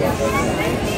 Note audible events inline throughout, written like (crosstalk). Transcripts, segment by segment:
gracias.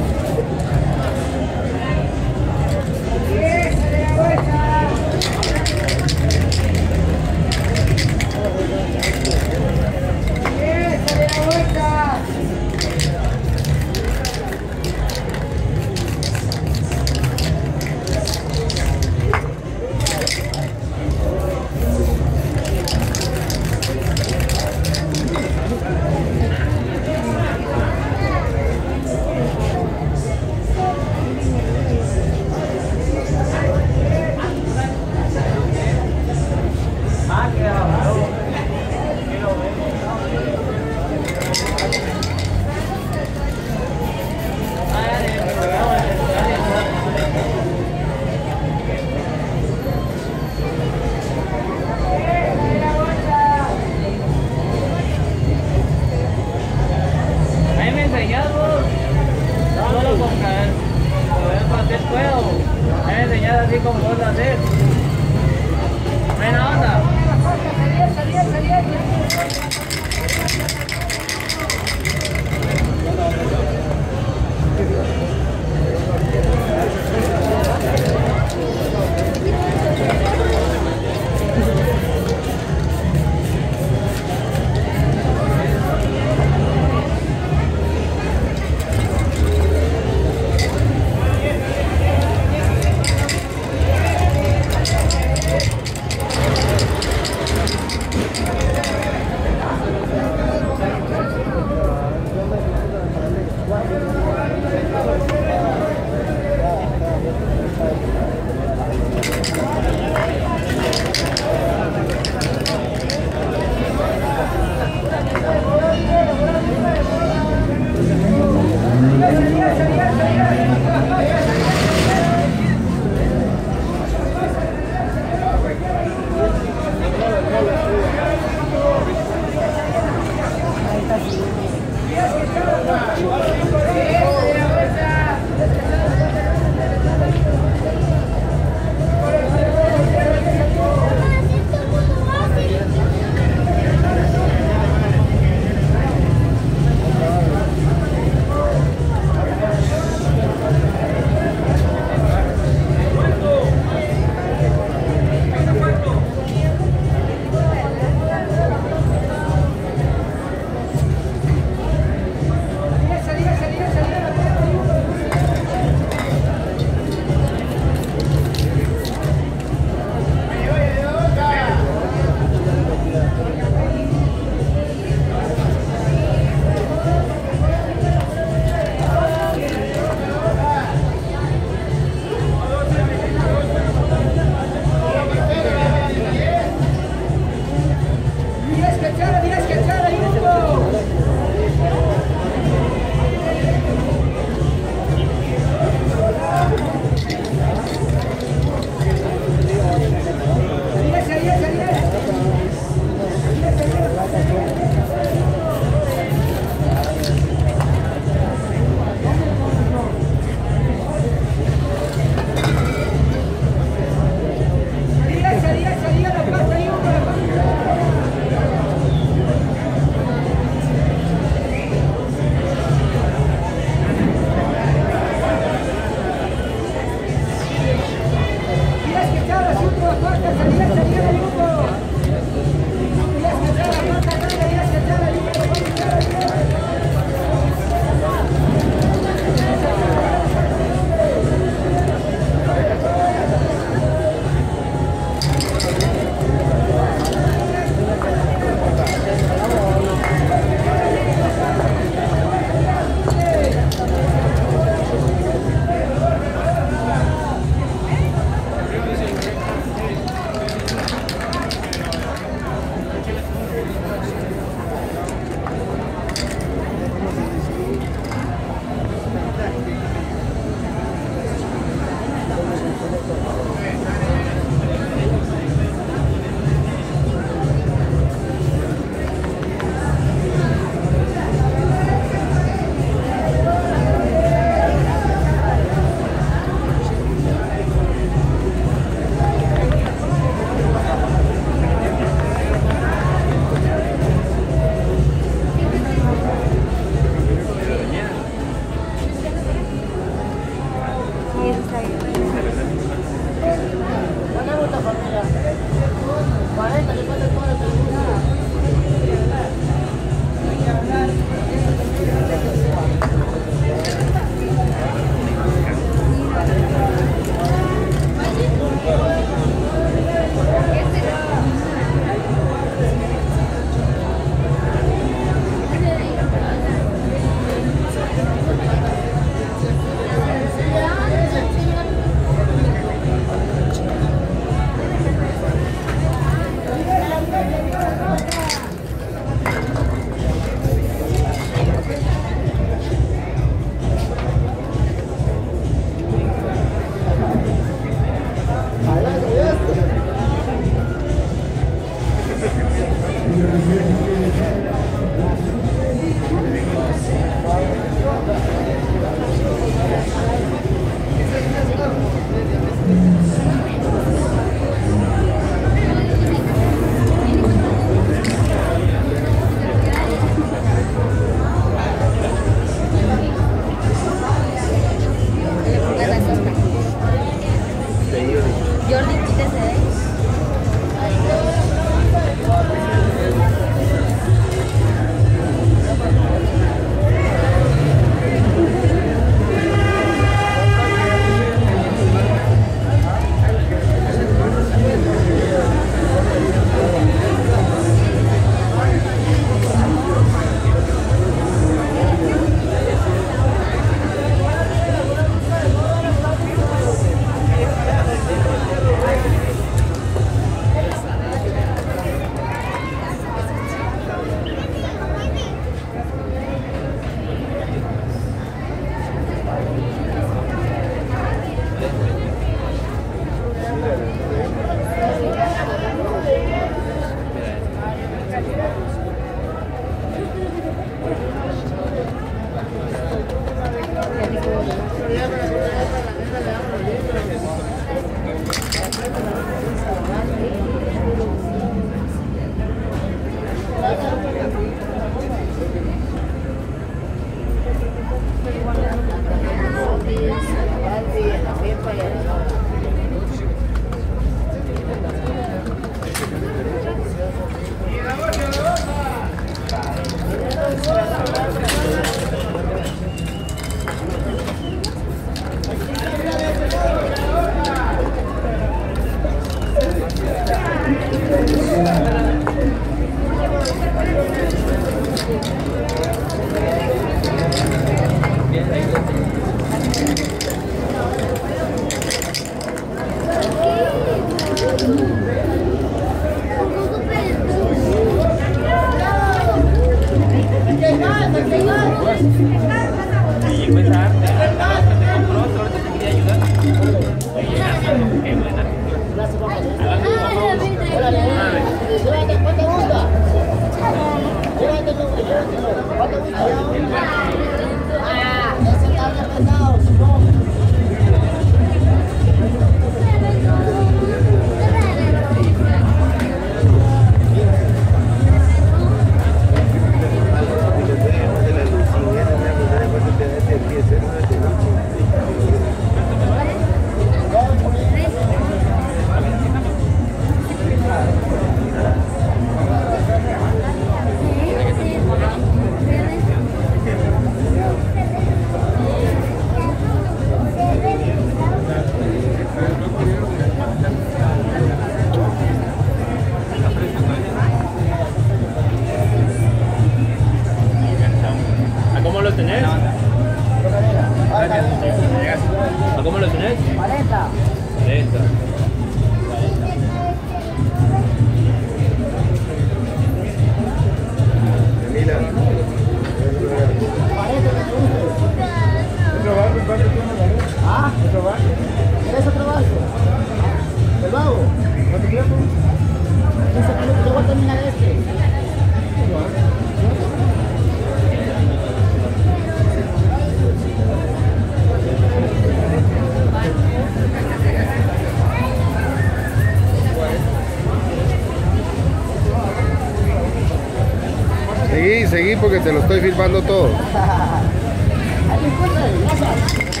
Seguí, seguí porque te lo estoy filmando todo. (laughs)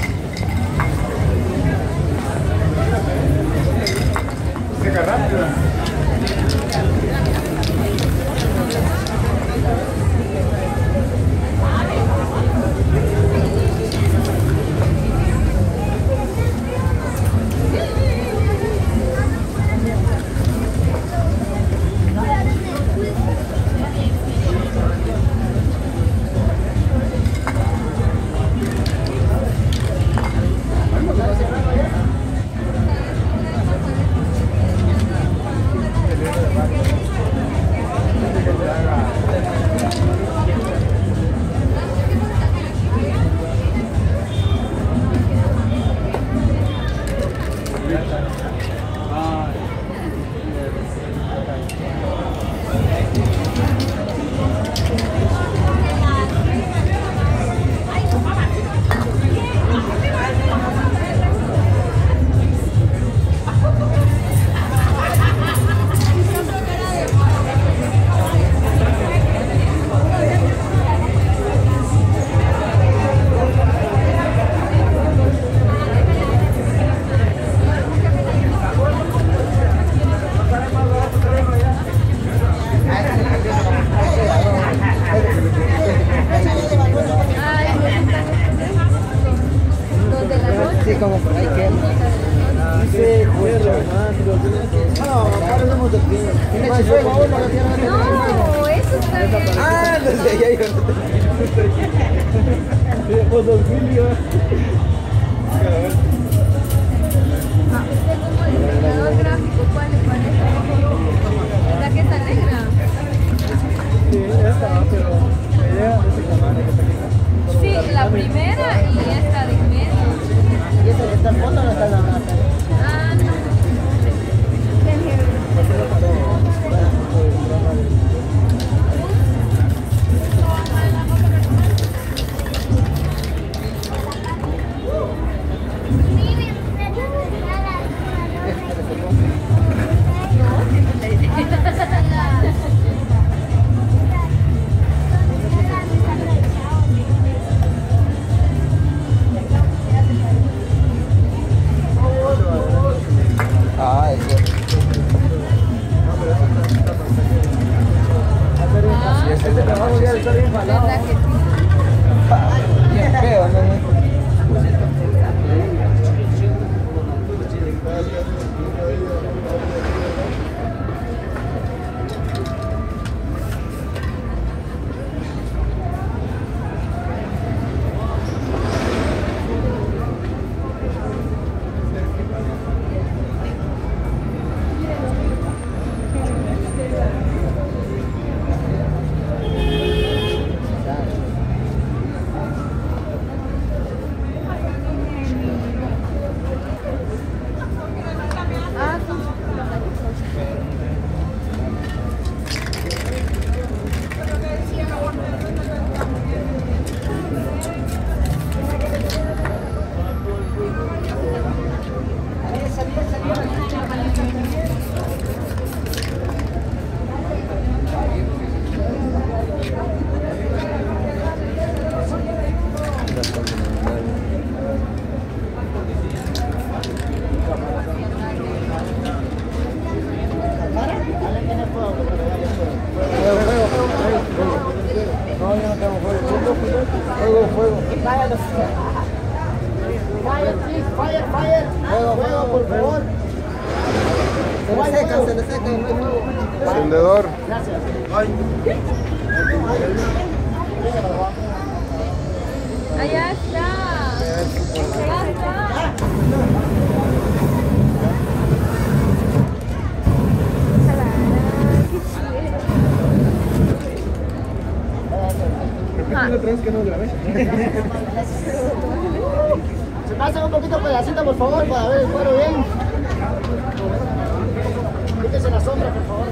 Fica rápido, né? Primera y esta de en medio. ¿Y esa que está en foto no está en la Vez que no grabé. Se pasan un poquito pedacito, por favor, para ver el cuero bien. Quítese la sombra, por favor.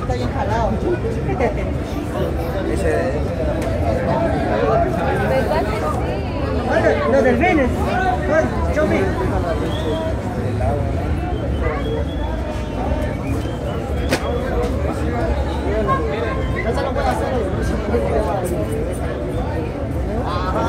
Está bien jalado. ¿Verdad que sí? Los delfines. Show me. Eso lo puede hacer. Ajá.